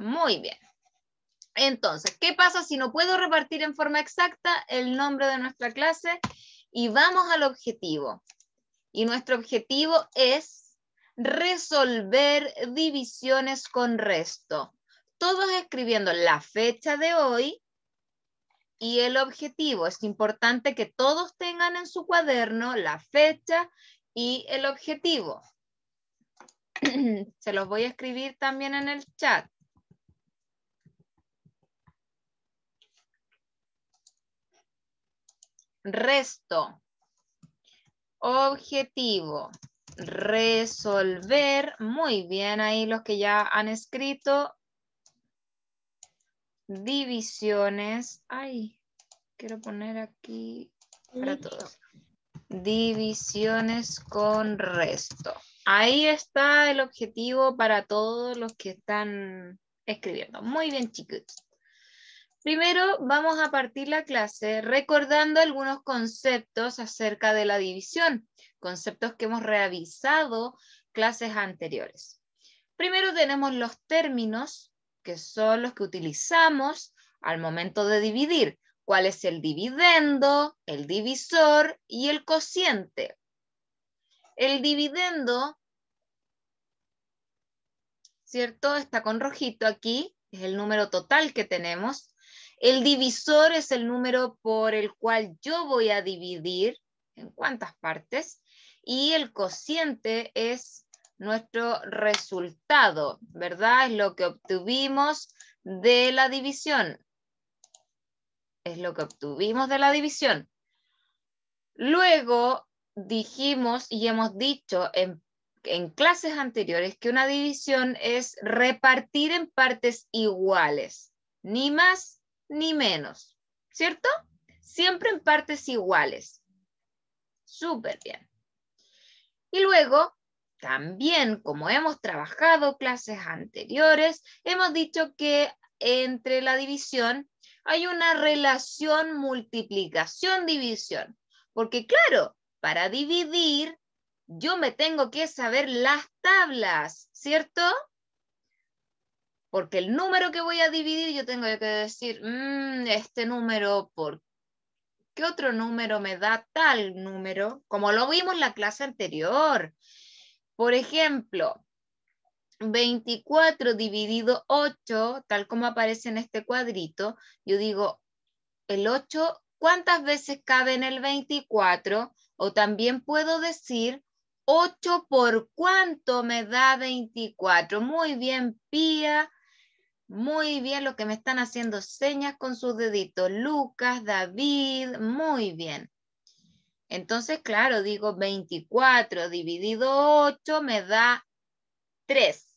Muy bien. Entonces, ¿qué pasa si no puedo repartir en forma exacta el nombre de nuestra clase? Y vamos al objetivo. Y nuestro objetivo es resolver divisiones con resto. Todos escribiendo la fecha de hoy y el objetivo. Es importante que todos tengan en su cuaderno la fecha y el objetivo. Se los voy a escribir también en el chat. Resto. Objetivo. Resolver. Muy bien, ahí los que ya han escrito. Divisiones. Ay, quiero poner aquí para todos. Divisiones con resto. Ahí está el objetivo para todos los que están escribiendo. Muy bien, chicos. Primero vamos a partir la clase recordando algunos conceptos acerca de la división, conceptos que hemos revisado clases anteriores. Primero tenemos los términos, que son los que utilizamos al momento de dividir. ¿Cuál es el dividendo, el divisor y el cociente? El dividendo, ¿cierto? Está con rojito aquí, es el número total que tenemos. El divisor es el número por el cual yo voy a dividir en cuántas partes y el cociente es nuestro resultado, ¿verdad? Es lo que obtuvimos de la división. Es lo que obtuvimos de la división. Luego dijimos y hemos dicho en, clases anteriores que una división es repartir en partes iguales, ni más ni menos, ¿cierto? Siempre en partes iguales. Súper bien. Y luego, también, como hemos trabajado clases anteriores, hemos dicho que entre la división hay una relación multiplicación-división. Porque claro, para dividir, yo me tengo que saber las tablas, ¿cierto? Porque el número que voy a dividir, yo tengo que decir, mm, este número, ¿por qué otro número me da tal número? Como lo vimos en la clase anterior. Por ejemplo, 24 dividido 8, tal como aparece en este cuadrito, yo digo, el 8, ¿cuántas veces cabe en el 24? O también puedo decir 8 por cuánto me da 24. Muy bien, Pía. Muy bien, lo que me están haciendo señas con sus deditos. Lucas, David, muy bien. Entonces, claro, digo 24 dividido 8 me da 3.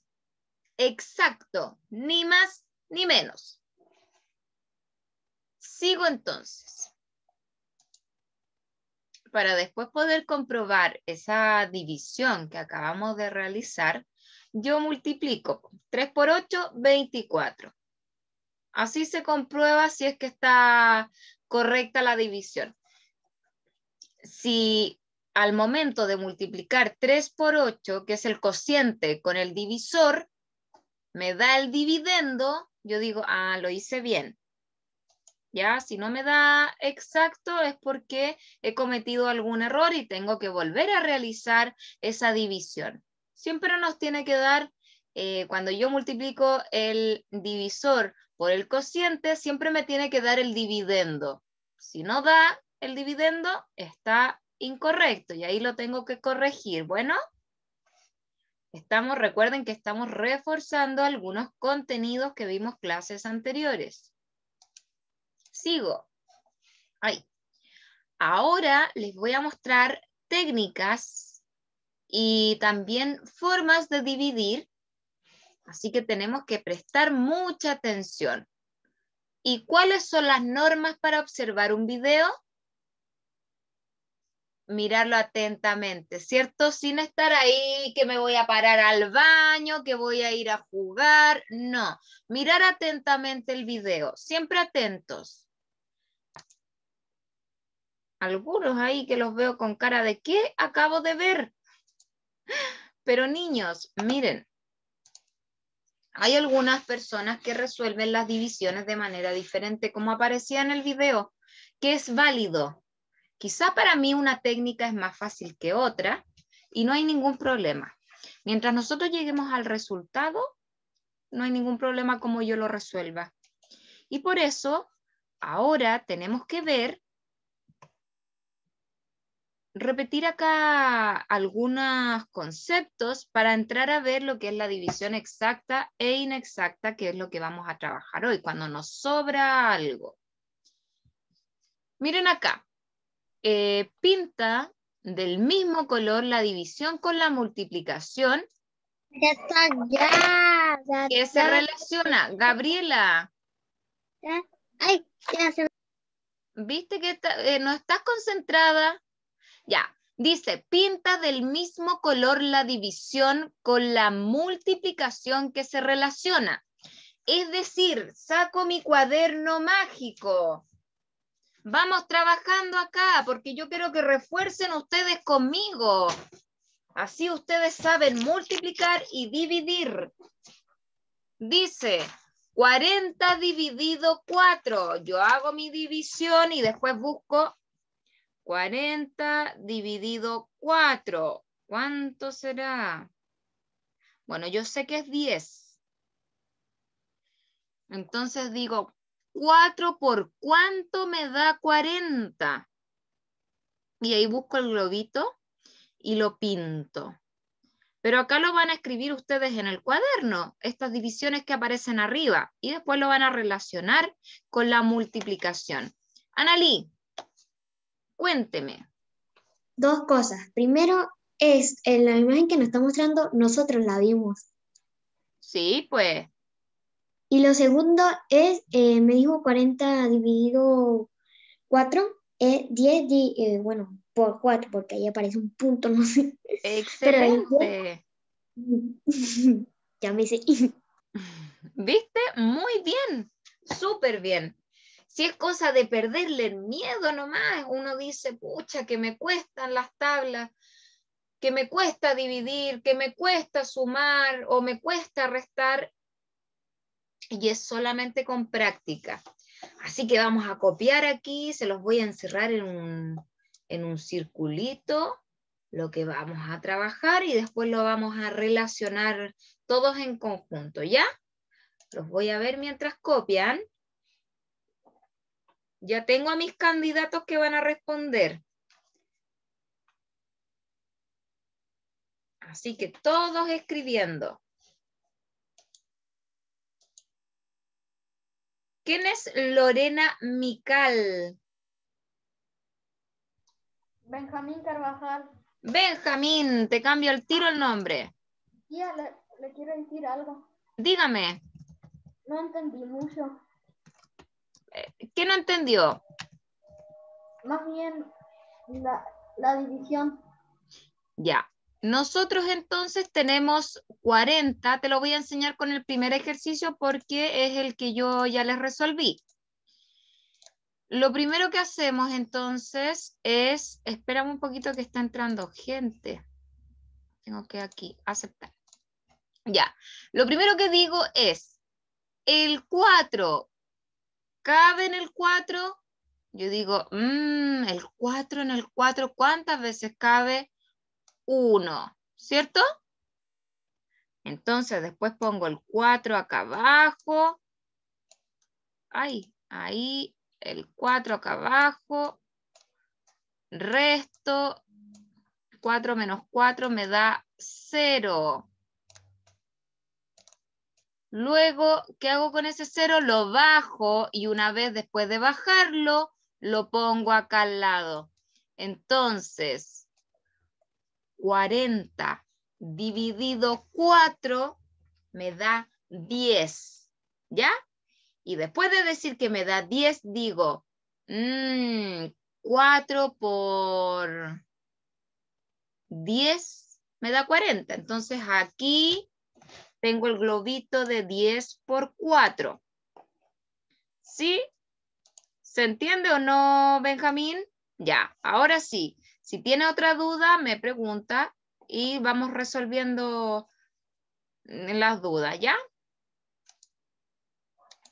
Exacto, ni más ni menos. Sigo entonces. Para después poder comprobar esa división que acabamos de realizar, yo multiplico 3 por 8, 24. Así se comprueba si es que está correcta la división. Si al momento de multiplicar 3 por 8, que es el cociente con el divisor, me da el dividendo, yo digo, ah, lo hice bien. Ya, si no me da exacto es porque he cometido algún error y tengo que volver a realizar esa división siempre nos tiene que dar, eh, cuando yo multiplico el divisor por el cociente, siempre me tiene que dar el dividendo. Si no da el dividendo, está incorrecto y ahí lo tengo que corregir. Bueno, estamos, recuerden que estamos reforzando algunos contenidos que vimos clases anteriores. Sigo. Ahí. Ahora les voy a mostrar técnicas y también formas de dividir. Así que tenemos que prestar mucha atención. ¿Y cuáles son las normas para observar un video? Mirarlo atentamente, ¿cierto? Sin estar ahí que me voy a parar al baño, que voy a ir a jugar. No, mirar atentamente el video, siempre atentos. Algunos ahí que los veo con cara de ¿qué acabo de ver? Pero niños, miren, Hay algunas personas que resuelven las divisiones de manera diferente, como aparecía en el video, que es válido. Quizá para mí una técnica es más fácil que otra y no hay ningún problema. Mientras nosotros lleguemos al resultado, no hay ningún problema como yo lo resuelva. Y por eso, ahora tenemos que ver, repetir acá algunos conceptos para entrar a ver lo que es la división exacta e inexacta, que es lo que vamos a trabajar hoy, cuando nos sobra algo. Miren acá, eh, pinta del mismo color la división con la multiplicación. Ya está, ya. ¿Qué se relaciona? Gabriela. Ay, ya se... ¿Viste que eh, no estás concentrada? Ya, dice, pinta del mismo color la división con la multiplicación que se relaciona. Es decir, saco mi cuaderno mágico Vamos trabajando acá porque yo quiero que refuercen ustedes conmigo. Así ustedes saben multiplicar y dividir. Dice 40 dividido 4. Yo hago mi división y después busco 40 dividido 4. ¿Cuánto será? Bueno, yo sé que es 10. Entonces digo 4 por cuánto me da 40. Y ahí busco el globito y lo pinto. Pero acá lo van a escribir ustedes en el cuaderno, estas divisiones que aparecen arriba, y después lo van a relacionar con la multiplicación. Analí, cuénteme. Dos cosas. Primero, es en la imagen que nos está mostrando, nosotros la vimos. Sí, pues. Y lo segundo es, eh, me dijo 40 dividido 4, es 10, eh, bueno, por 4, porque ahí aparece un punto, no sé. Excelente. ya me hice. ¿Viste? Muy bien, súper bien. Si es cosa de perderle el miedo nomás, uno dice, pucha, que me cuestan las tablas, que me cuesta dividir, que me cuesta sumar o me cuesta restar, y es solamente con práctica. Así que vamos a copiar aquí, se los voy a encerrar en un, en un circulito, lo que vamos a trabajar y después lo vamos a relacionar todos en conjunto, ¿ya? Los voy a ver mientras copian. Ya tengo a mis candidatos que van a responder. Así que todos escribiendo. ¿Quién es Lorena Mical? Benjamín Carvajal. Benjamín, te cambio el tiro el nombre. Tía, le, quiero decir algo. Dígame. No entendí mucho. Eh, ¿Qué no entendió? Más bien la, la división. Ya. Nosotros entonces tenemos 40, te lo voy a enseñar con el primer ejercicio porque es el que yo ya les resolví. Lo primero que hacemos entonces es, espérame un poquito que está entrando gente. Tengo que aquí aceptar. Ya, lo primero que digo es, el 4, ¿cabe en el 4? Yo digo, mmm, el 4 en el 4, ¿cuántas veces cabe? 1, ¿cierto? Entonces después pongo el 4 acá abajo. Ahí, ahí, el 4 acá abajo. Resto, 4 menos 4 me da 0. Luego, ¿qué hago con ese 0? Lo bajo y una vez después de bajarlo, lo pongo acá al lado. Entonces, 40 dividido 4 me da 10, ¿ya? Y después de decir que me da 10, digo, 4 mm, por 10 me da 40. Entonces aquí tengo el globito de 10 por 4. ¿Sí? ¿Se entiende o no, Benjamín? Ya, ahora sí. Si tiene otra duda, me pregunta y vamos resolviendo las dudas, ¿ya?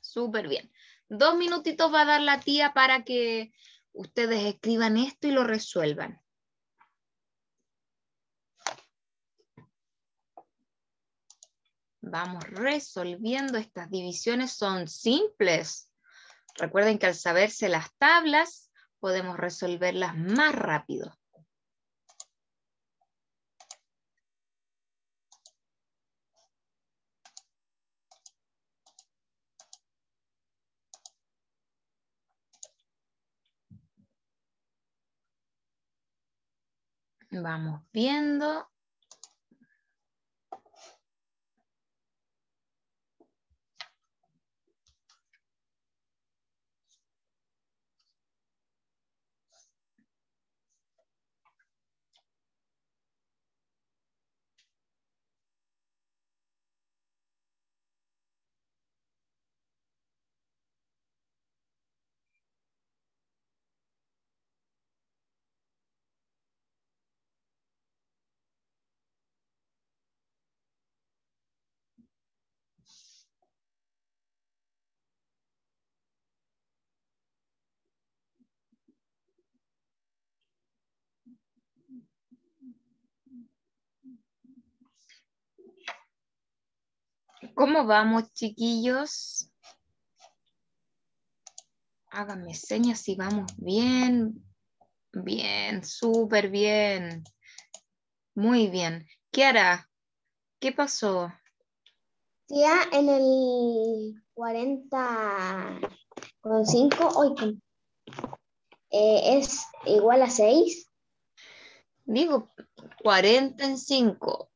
Súper bien. Dos minutitos va a dar la tía para que ustedes escriban esto y lo resuelvan. Vamos resolviendo. Estas divisiones son simples. Recuerden que al saberse las tablas, podemos resolverlas más rápido. Vamos viendo. ¿Cómo vamos, chiquillos? Háganme señas si vamos bien. Bien, súper bien. Muy bien. Kiara, ¿qué pasó? Ya en el 40 con 5, hoy eh, es igual a 6. Digo, 40 en 5.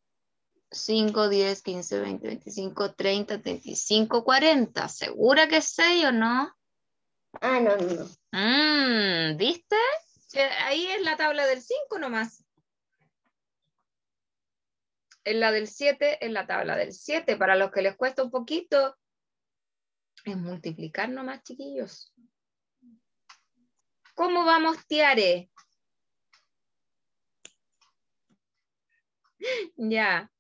5, 10, 15, 20, 25, 30, 35, 40. ¿Segura que es 6 o no? Ah, no, no, no. Mm, ¿Viste? Ahí es la tabla del 5 nomás. En la del 7 es la tabla del 7. Para los que les cuesta un poquito, es multiplicar nomás, chiquillos. ¿Cómo vamos, Tiare? Ya.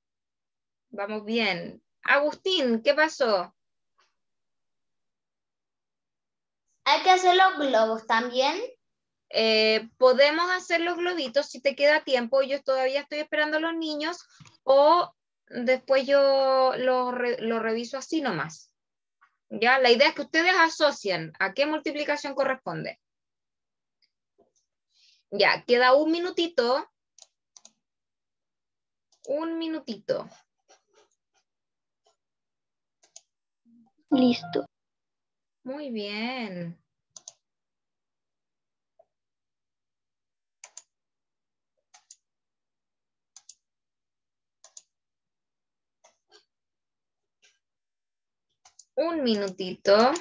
Vamos bien. Agustín, ¿qué pasó? Hay que hacer los globos también. Eh, podemos hacer los globitos si te queda tiempo. Yo todavía estoy esperando a los niños o después yo lo, lo reviso así nomás. Ya, la idea es que ustedes asocien a qué multiplicación corresponde. Ya, queda un minutito. Un minutito. Listo. Muy bien. Un minutito.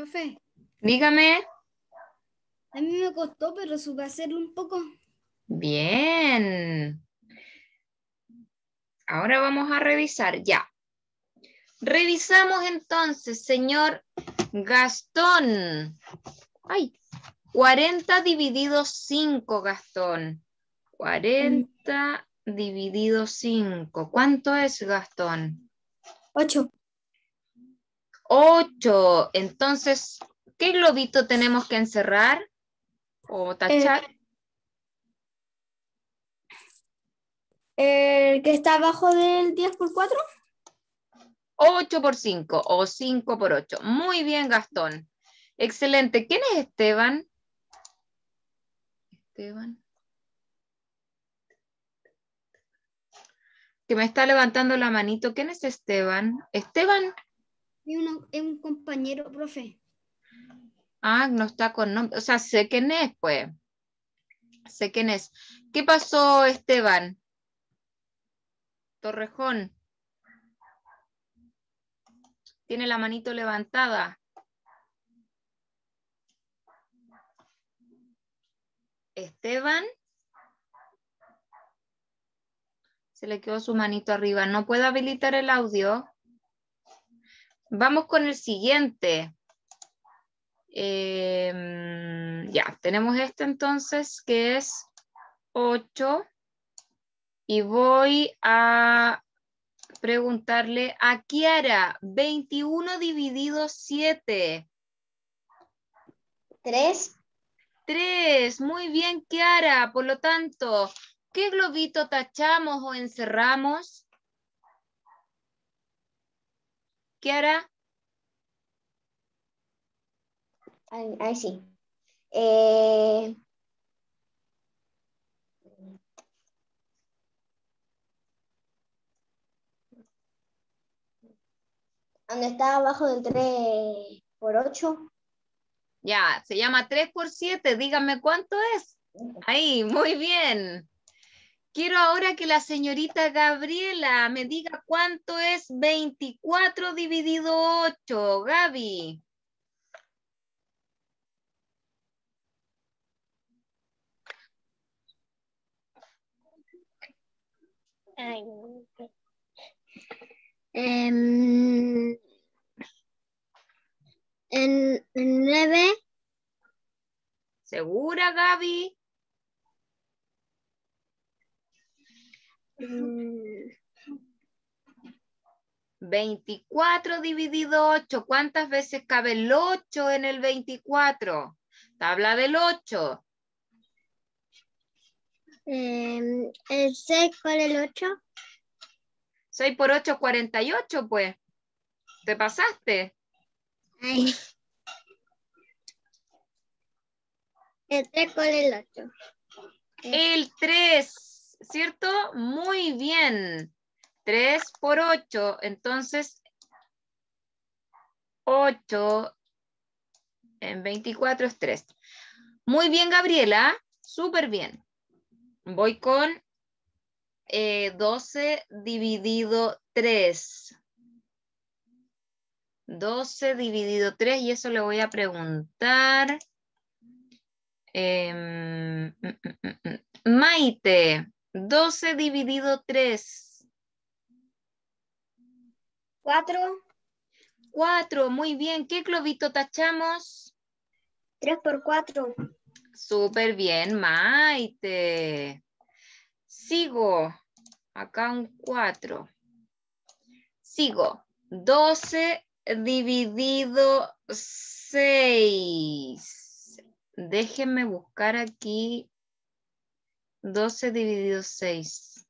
Profe, Dígame. a mí me costó, pero supe hacerlo un poco. Bien. Ahora vamos a revisar, ya. Revisamos entonces, señor Gastón. Ay, 40 dividido 5, Gastón. 40 dividido 5. ¿Cuánto es, Gastón? Ocho. 8. Entonces, ¿qué globito tenemos que encerrar o tachar? El que está abajo del 10 por 4. 8 por 5 o 5 por 8. Muy bien, Gastón. Excelente. ¿Quién es Esteban? Esteban. Que me está levantando la manito. ¿Quién es Esteban? Esteban. Y uno, es un compañero, profe. Ah, no está con nombre. O sea, sé quién es, pues. Sé quién es. ¿Qué pasó, Esteban? Torrejón. Tiene la manito levantada. Esteban. Se le quedó su manito arriba. No puede habilitar el audio. Vamos con el siguiente. Em, ya, tenemos este entonces que es 8. Y voy a preguntarle a Kiara, 21 dividido 7. 3. 3, muy bien Kiara. Por lo tanto, ¿qué globito tachamos o encerramos? Kiara, Ahí, sí. Eh, donde está abajo del 3 por 8. ya, se llama 3 por 7. Díganme cuánto es. Ahí, muy bien. Quiero ahora que la señorita Gabriela me diga cuánto es 24 dividido 8. Gaby. Em, en, en nueve, ¿Segura, Gaby? 24 dividido 8. ¿Cuántas veces cabe el 8 en el 24? Tabla del 8. em, el seis por el ocho, 6 por 8, 48, pues. ¿Te pasaste? ay. El tres por el ocho. El 3, ¿cierto? Muy bien. 3 por 8, entonces 8 en 24 es 3. Muy bien, Gabriela, súper bien. Voy con eh, 12 dividido 3. 12 dividido 3 y eso le voy a preguntar. Mm. Maite, 12 dividido 3. Cuatro, 4, muy bien. ¿Qué globito tachamos? tres por cuatro, Súper bien, Maite. Sigo. Acá un 4. Sigo. 12 dividido 6. Déjenme buscar aquí. 12 dividido 6.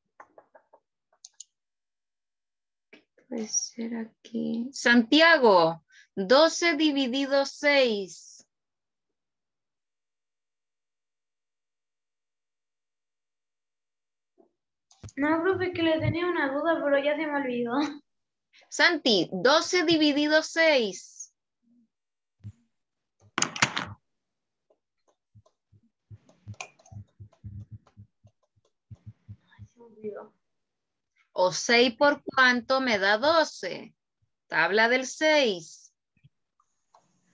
Puede ser aquí. Santiago, 12 dividido 6. No, profe, que le tenía una duda, pero ya se me olvidó. Santi, 12 dividido 6. Olvidó. O 6 por cuánto me da 12. Tabla del 6.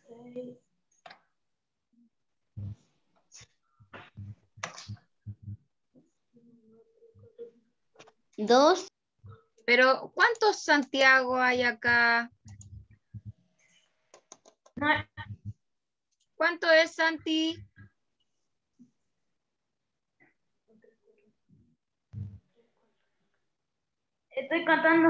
Seis. dos, Pero, ¿cuántos Santiago hay acá? ¿Cuánto es, Santi? Estoy contando.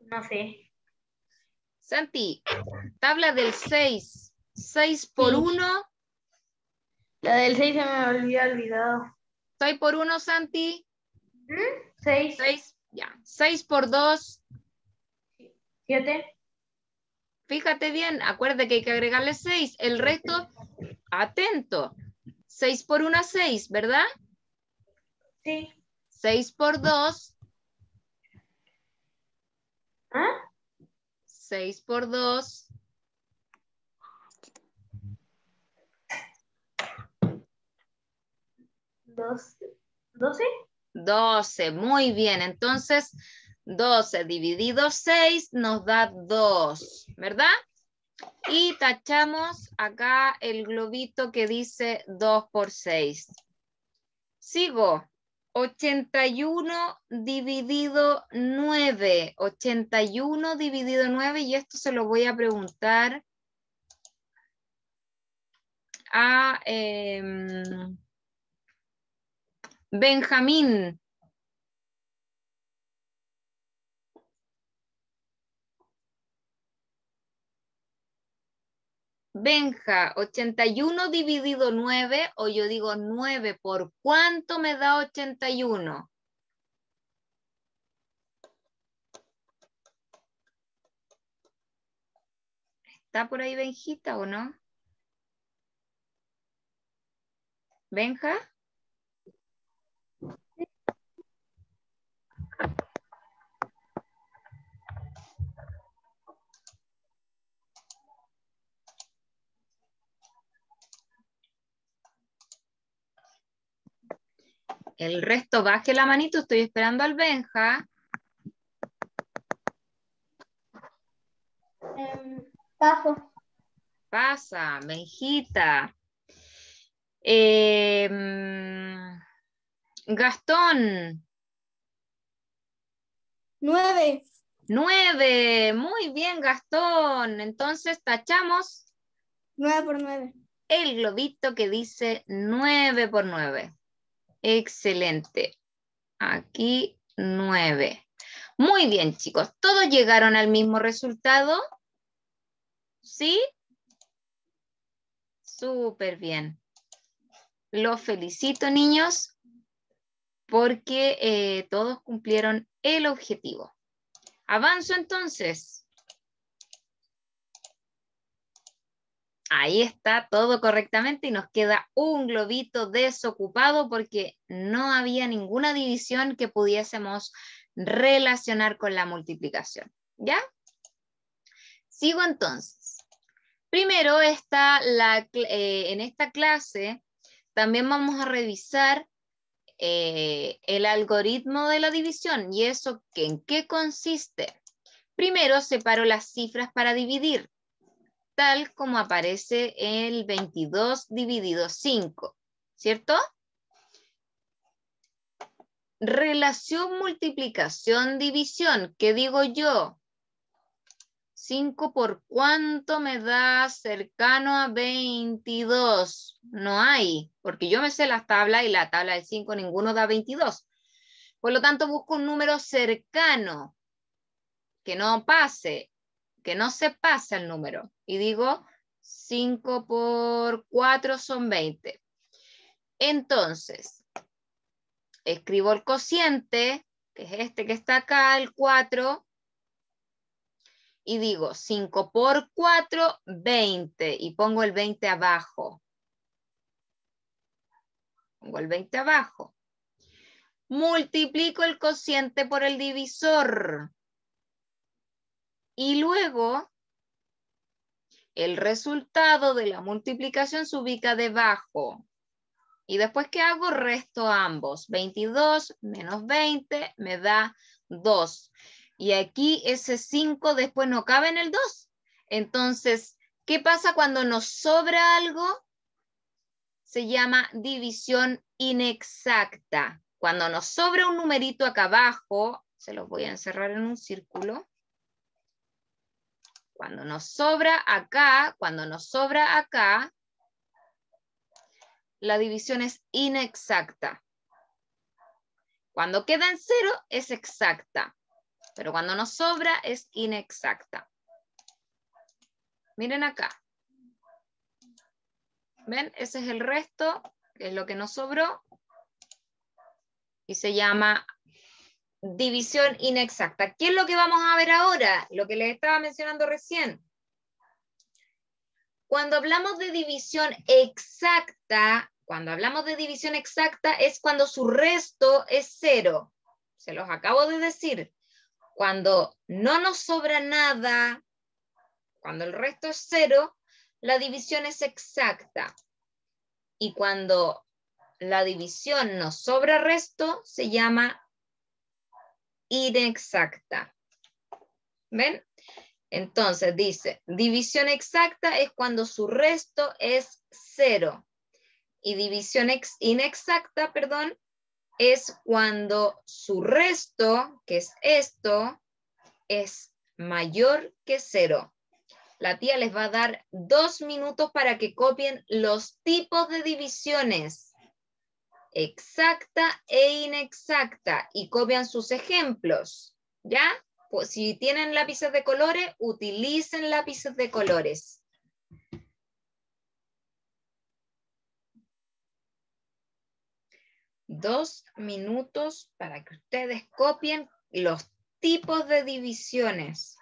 No sé. Santi, tabla del 6. 6 por Sí. 1. La del 6 se me había olvidado. 6 por 1, Santi. 6, 6. Ya. 6 por 2. 7, Fíjate bien, acuérdate que hay que agregarle 6. El resto, atento. 6 por 1, 6, ¿verdad? sí, 6 por 2, ¿Ah? 6 por 2. Doce. ¿Doce? 12. Muy bien. Entonces, 12 dividido 6 nos da 2, ¿verdad? Y tachamos acá el globito que dice 2 por 6. Sigo. 81 dividido 9. 81 dividido 9 y esto se lo voy a preguntar a em, Benjamín. Benja, 81 dividido 9, o yo digo 9, ¿por cuánto me da 81? ¿Está por ahí Benjita o no? ¿Benja? El resto baje la manito, estoy esperando al Benja. Em, paso. Pasa, Benjita. Em, Gastón, Nueve. nueve. Muy bien, Gastón. Entonces tachamos Nueve por nueve. el globito que dice 9 por 9. Excelente. Aquí 9. Muy bien, chicos. ¿Todos llegaron al mismo resultado? ¿Sí? Súper bien. Los felicito, niños, porque eh, todos cumplieron el objetivo. Avanzo entonces. Ahí está todo correctamente y nos queda un globito desocupado porque no había ninguna división que pudiésemos relacionar con la multiplicación. ¿Ya? Sigo entonces. Primero está la, eh, en esta clase también vamos a revisar eh, el algoritmo de la división y eso en qué consiste. Primero separo las cifras para dividir tal como aparece el 22 dividido 5, ¿cierto? Relación multiplicación-división, ¿qué digo yo? 5 por cuánto me da cercano a 22. No hay, porque yo me sé las tablas y la tabla de 5 ninguno da 22. Por lo tanto, busco un número cercano, que no pase, que no se pase el número. Y digo, 5 por 4 son 20. Entonces, escribo el cociente, que es este que está acá, el 4, y digo 5 por 4, 20, y pongo el 20 abajo. Pongo el 20 abajo. Multiplico el cociente por el divisor. Y luego, el resultado de la multiplicación se ubica debajo. Y después, ¿qué hago? Resto ambos. 22 menos 20 me da 2. Y aquí ese 5 después no cabe en el 2. Entonces, ¿qué pasa cuando nos sobra algo? Se llama división inexacta. Cuando nos sobra un numerito acá abajo, se los voy a encerrar en un círculo. Cuando nos sobra acá, cuando nos sobra acá, la división es inexacta. Cuando queda en cero es exacta, pero cuando nos sobra es inexacta. Miren acá. ¿Ven? Ese es el resto, que es lo que nos sobró. Y se llama división inexacta. ¿Qué es lo que vamos a ver ahora? Lo que les estaba mencionando recién. Cuando hablamos de división exacta, cuando hablamos de división exacta es cuando su resto es cero. Se los acabo de decir. Cuando no nos sobra nada, cuando el resto es cero, la división es exacta. Y cuando la división nos sobra resto, se llama inexacta. ¿Ven? Entonces dice, división exacta es cuando su resto es cero. Y división inexacta, perdón, es cuando su resto, que es esto, es mayor que cero. La tía les va a dar dos minutos para que copien los tipos de divisiones exacta e inexacta y copian sus ejemplos. ¿Ya? Pues si tienen lápices de colores, utilicen lápices de colores. Dos minutos para que ustedes copien los tipos de divisiones.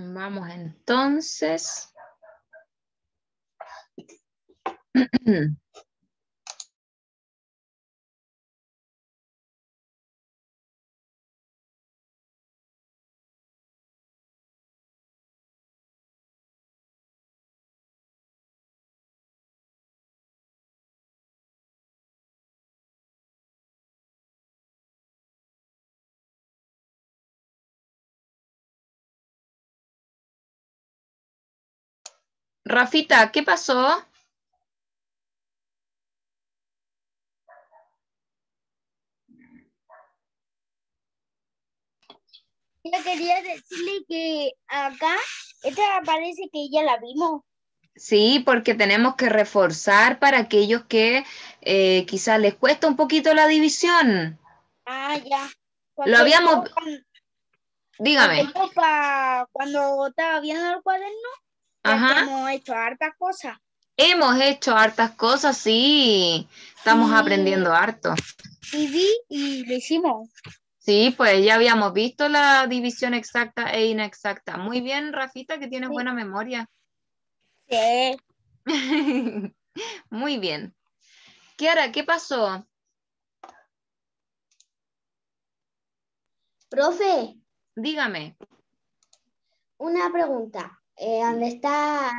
Vamos entonces. Rafita, ¿qué pasó? Yo quería decirle que acá, esta parece que ya la vimos. Sí, porque tenemos que reforzar para aquellos que eh, quizás les cuesta un poquito la división. Ah, ya. Lo habíamos... Cuando, Dígame. yo cuando estaba viendo el cuaderno, Ajá. hemos hecho hartas cosas. Hemos hecho hartas cosas, sí. Estamos Sí. aprendiendo harto. Y vi y lo hicimos. Sí, pues ya habíamos visto la división exacta e inexacta. Muy bien, Rafita, que tienes Sí. buena memoria. Sí. Muy bien. Kiara, ¿qué pasó? Profe, Dígame. una pregunta. Eh, ¿Dónde está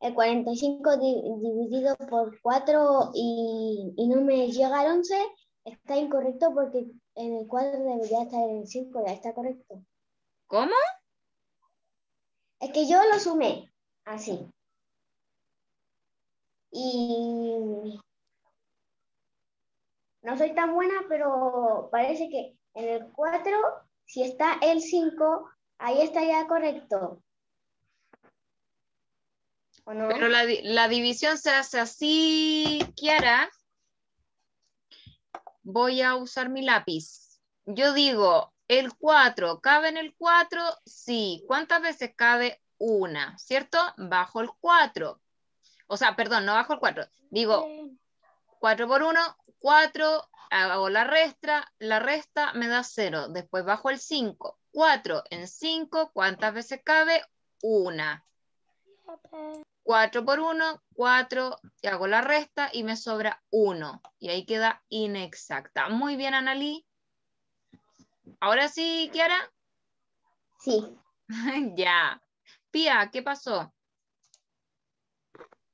el 45 di- dividido por 4 y, y no me llega al 11? Está incorrecto porque en el 4 debería estar en el 5, ya está correcto. ¿Cómo? Es que yo lo sumé así. Y no soy tan buena, pero parece que en el 4, si está el 5, ahí estaría correcto. ¿O no? Pero la, la división se hace así, Kiara. Voy a usar mi lápiz. Yo digo, el 4, ¿cabe en el 4? Sí. ¿Cuántas veces cabe? Una, ¿cierto? Bajo el 4. O sea, perdón, no bajo el 4. Digo, 4 por 1, 4, hago la resta, la resta me da 0. Después bajo el 5. 4 en 5, ¿cuántas veces cabe? Una. 4 por 1, 4, y hago la resta y me sobra 1. Y ahí queda inexacta. Muy bien, Analí. Ahora sí, Kiara. Sí. ya. Pía, ¿qué pasó?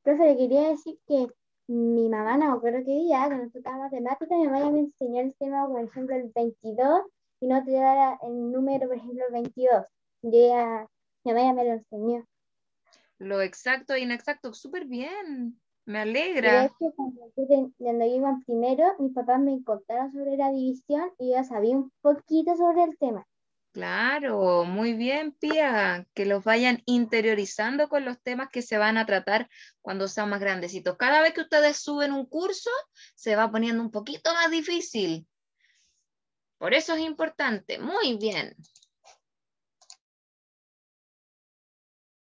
Profe, le quería decir que mi mamá no acuerdo qué día, cuando nosotros estábamos matemática, mi mamá ya me enseñó el tema, por ejemplo, el 22, y no te da el número, por ejemplo, el 22. Yo ya, mi mamá ya me lo enseñó. Lo exacto e inexacto, súper bien. Me alegra. hecho, cuando, yo ten- cuando yo iba primero, mis papás me contaron sobre la división y yo ya sabía un poquito sobre el tema. Claro, muy bien, Pía, que los vayan interiorizando con los temas que se van a tratar cuando sean más grandecitos. Cada vez que ustedes suben un curso, se va poniendo un poquito más difícil. Por eso es importante. Muy bien.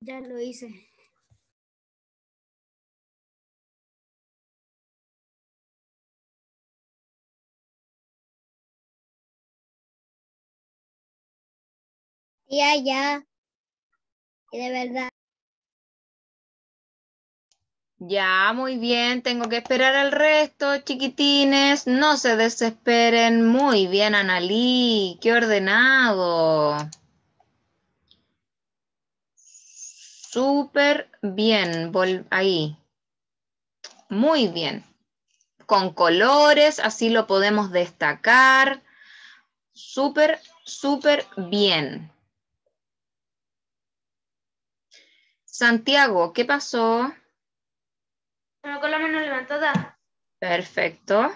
Ya lo hice. Ya, ya. De verdad. Ya, muy bien. Tengo que esperar al resto, chiquitines. No se desesperen. Muy bien, Analí. Qué ordenado. Súper bien. Vol- ahí. Muy bien. Con colores, así lo podemos destacar. Súper, súper bien. Santiago, ¿qué pasó? Con la mano levantada. Perfecto.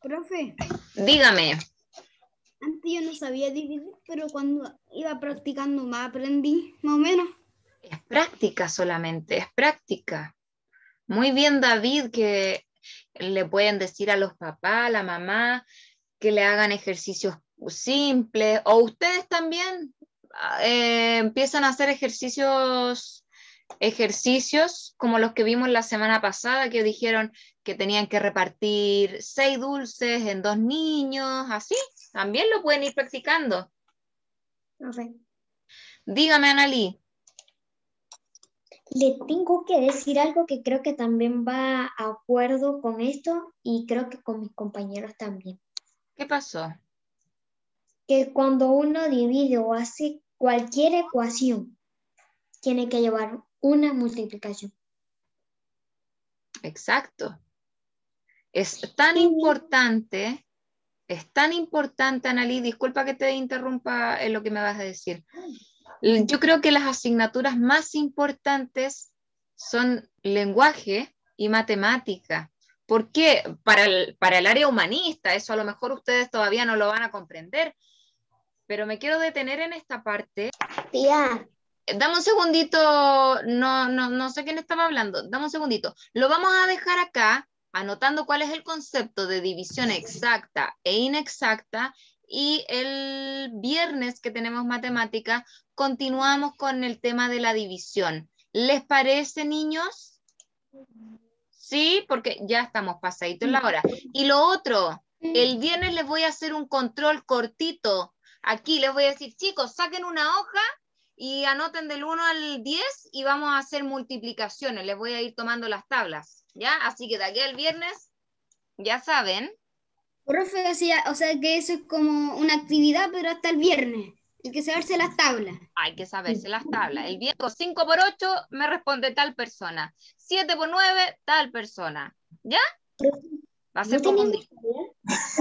Profe, Dígame. antes yo no sabía dividir, pero cuando iba practicando más aprendí, más o menos. Es práctica solamente, es práctica. Muy bien, David, que le pueden decir a los papás, a la mamá, que le hagan ejercicios simples, o ustedes también ah, eh, empiezan a hacer ejercicios, ejercicios como los que vimos la semana pasada, que dijeron que tenían que repartir seis dulces en dos niños, así, también lo pueden ir practicando. Dígame, Analí. Le tengo que decir algo que creo que también va a acuerdo con esto y creo que con mis compañeros también. ¿Qué pasó? Que cuando uno divide o hace cualquier ecuación, tiene que llevar una multiplicación. Exacto. Es tan importante, es tan importante, Analí, disculpa que te interrumpa en lo que me vas a decir. Yo creo que las asignaturas más importantes son lenguaje y matemática. ¿Por qué? Para el, para el área humanista, eso a lo mejor ustedes todavía no lo van a comprender, pero me quiero detener en esta parte Tía, Dame un segundito, no, no, no sé quién estaba hablando. Dame un segundito. Lo vamos a dejar acá, anotando cuál es el concepto de división exacta e inexacta. Y el viernes que tenemos matemática, continuamos con el tema de la división. ¿Les parece, niños? Sí, porque ya estamos pasaditos en la hora. Y lo otro, el viernes les voy a hacer un control cortito. Aquí les voy a decir, chicos, saquen una hoja y anoten del 1 al 10 y vamos a hacer multiplicaciones. Les voy a ir tomando las tablas, ¿ya? Así que de aquí al viernes, ya saben, Profe, decía, o sea que eso es como una actividad, pero hasta el viernes. Hay que saberse las tablas. hay que saberse las tablas. El viernes 5 por 8 me responde tal persona. 7 por 9, tal persona. ¿Ya? Va a ser como un, dic-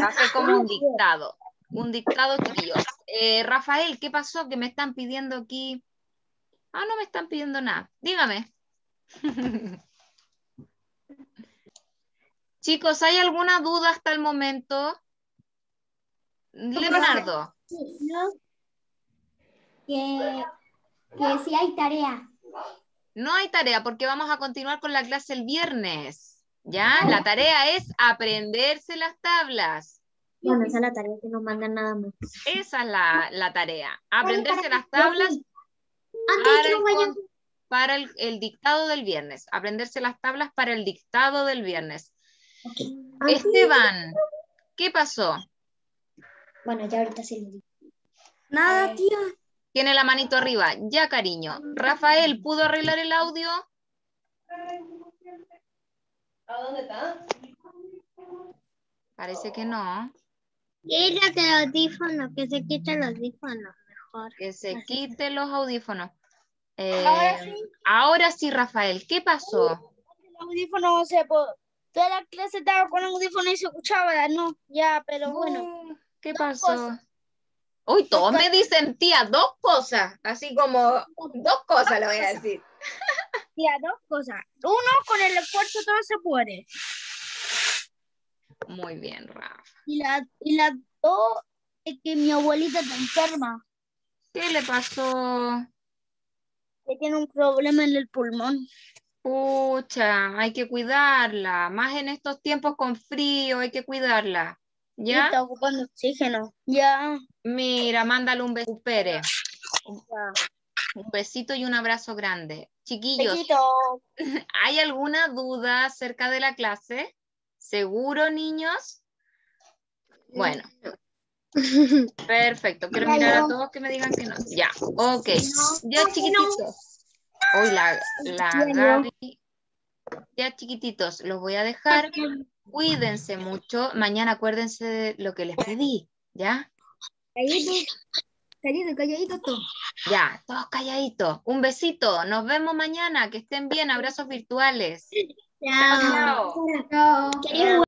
va a ser como un dictado. Un dictado, chiquillos. Eh, Rafael, ¿qué pasó? Que me están pidiendo aquí. Ah, no me están pidiendo nada. Dígame. Chicos, ¿hay alguna duda hasta el momento? Leonardo. ¿no? Que, que si hay tarea. No hay tarea porque vamos a continuar con la clase el viernes. ¿Ya? La tarea es aprenderse las tablas. Bueno, esa es la tarea que nos mandan nada más. Esa es la, la tarea. Aprenderse las tablas para, el dictado del viernes. Aprenderse las tablas para el dictado del viernes. Antes- Esteban, ¿qué pasó? bueno, ya ahorita sí lo digo. Nada, tía. Tiene la manito arriba. Ya, cariño. Rafael, ¿pudo arreglar el audio? ¿A dónde está? Parece que no. Quítate el audífono, que se quite el audífono mejor. Que se quite los audífonos. Eh, Ahora sí. ahora sí, Rafael, ¿qué pasó? El audífono se po- Toda la clase estaba con audífono y se escuchaba, no, ya, pero bueno. Uh, ¿Qué pasó? cosas. Uy, todos me dicen, tía, dos cosas. Así como dos cosas le voy a decir. Ya, dos cosas. Uno, con el esfuerzo todo se puede. Muy bien, Rafa. Y la, y la dos es que mi abuelita está enferma, ¿Qué le pasó? que tiene un problema en el pulmón. Pucha, hay que cuidarla. Más en estos tiempos con frío, hay que cuidarla. ¿Ya? está ocupando oxígeno. Ya, Mira, mándale un beso. Un besito y un abrazo grande. Chiquillos, Besito. ¿hay alguna duda acerca de la clase? ¿Seguro, niños? Bueno. Perfecto. Quiero mirar a todos que me digan que no. Ya, ok. Ya, chiquititos. Hoy la, la Gaby. Ya, chiquititos, los voy a dejar. Cuídense mucho. Mañana acuérdense de lo que les pedí. ¿Ya? Calladito, calladito, calladito todo. Ya, todos calladitos. Un besito. Nos vemos mañana. Que estén bien. Abrazos virtuales. Chao. Chao. Chao. ¿Queréis